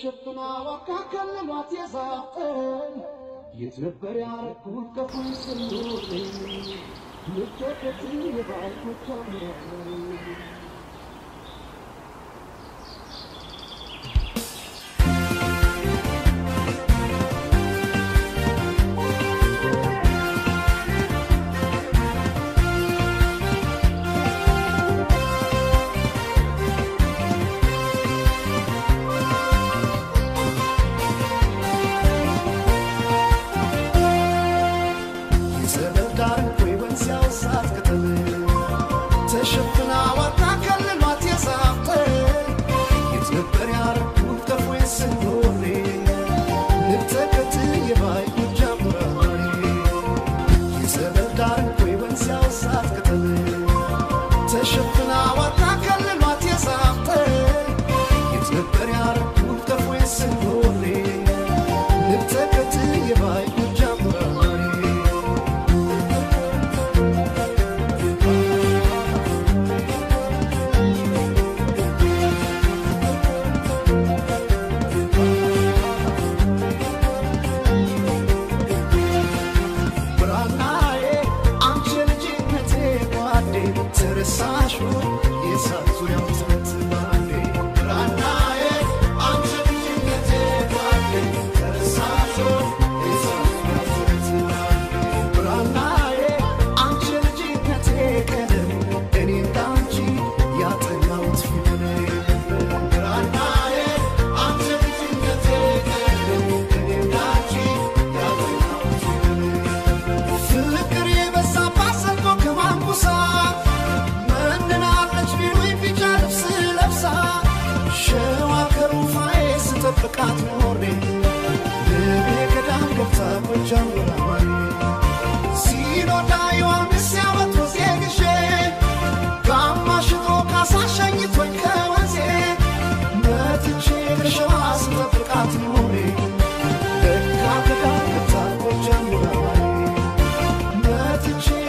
ሽብና ወርቃ ከልሏት የዛፍጥን የት ነበር ያረኩት ከፉን ስሉልኝ ምቶበት የባልኩት ከምረኝ dar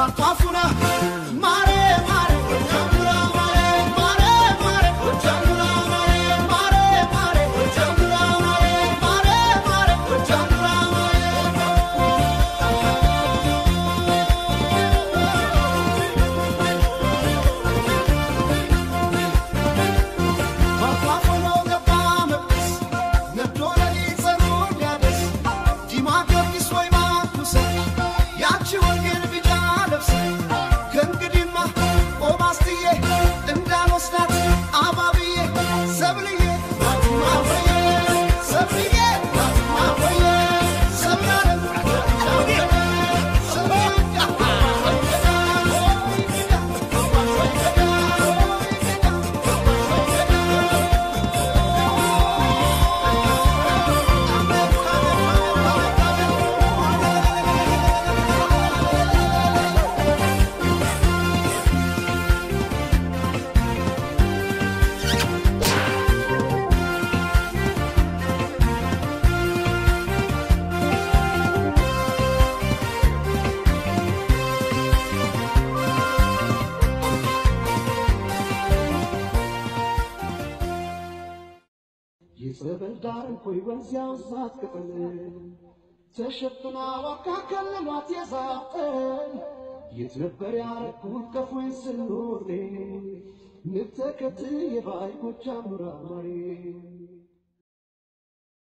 marco a furar Hey! ይጽብር ዳር እንኮይ ወንዚያው ዛፍ ቅጠል ተሸፍና ወርቃ ከለሏት የዛፍ የት ነበር ያረኩት ከፎይን ስኖሬ ንተከት የባይ ጎጃ ሙራማሬ